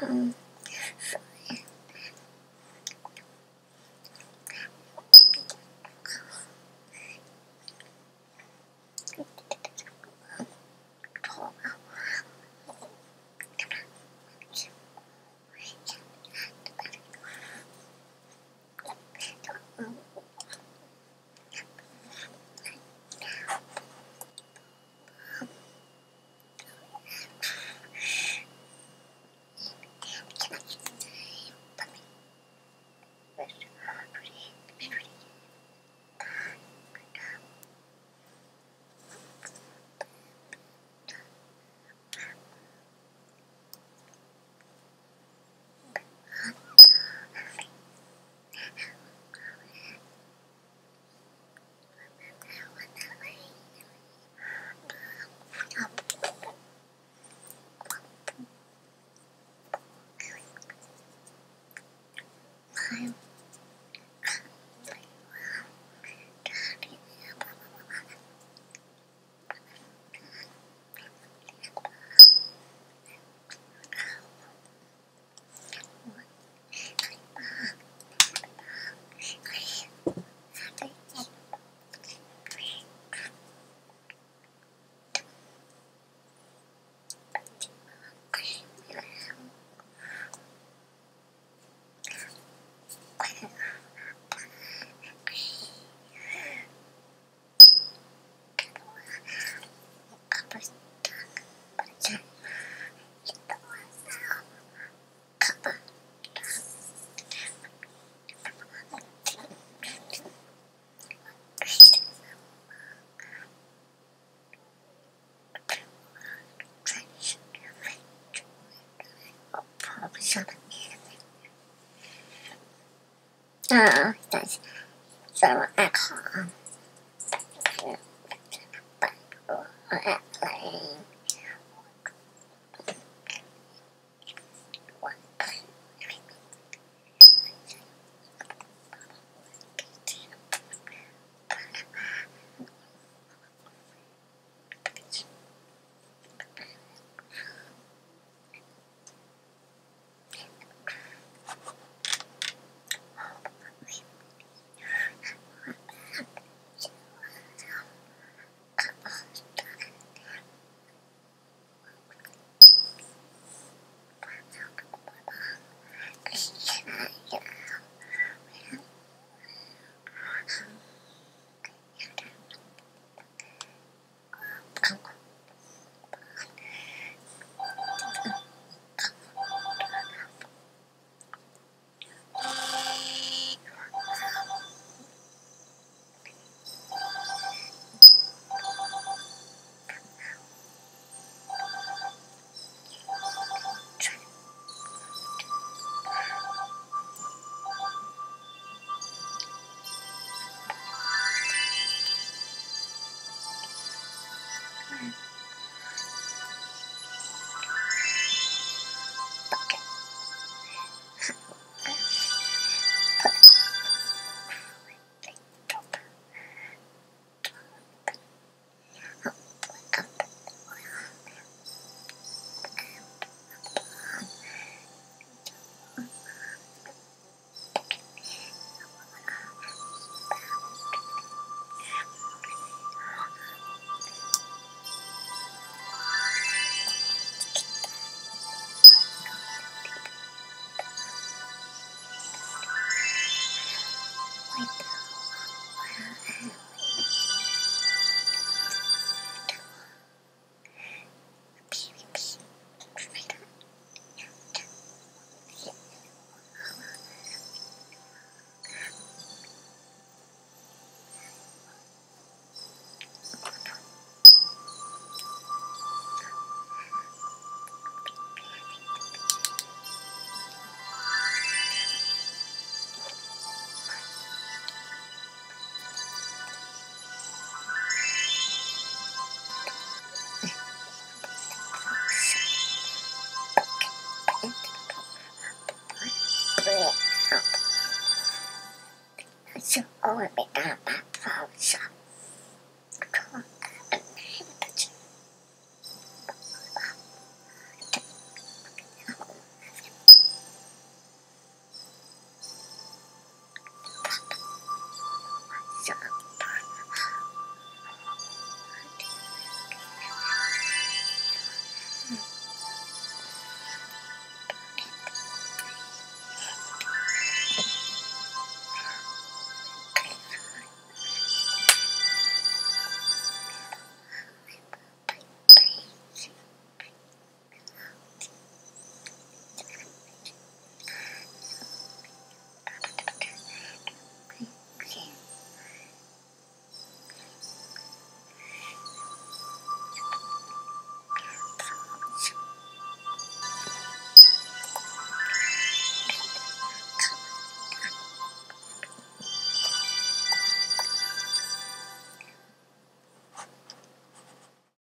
welcome. know that's there I can But, but, 来。就偶尔被大爸抱上。